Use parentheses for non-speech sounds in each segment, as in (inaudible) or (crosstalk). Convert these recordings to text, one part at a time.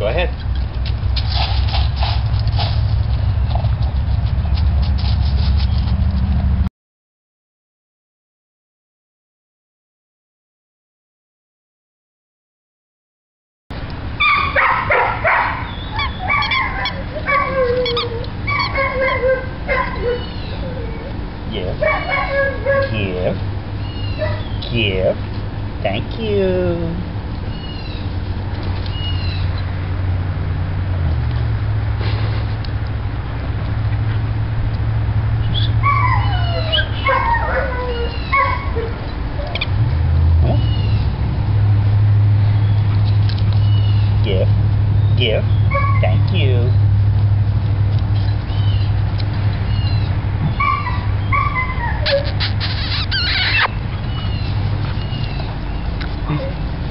Go ahead. Give. Give. Give. Thank you. Huh? Give. Give. Thank you.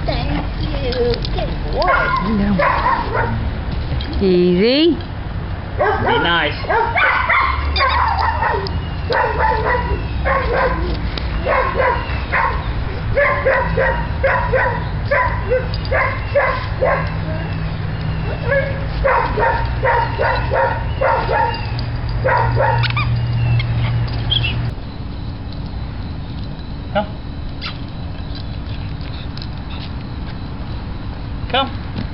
Thank you. Good boy. Easy. Be nice. Come. (laughs) Come.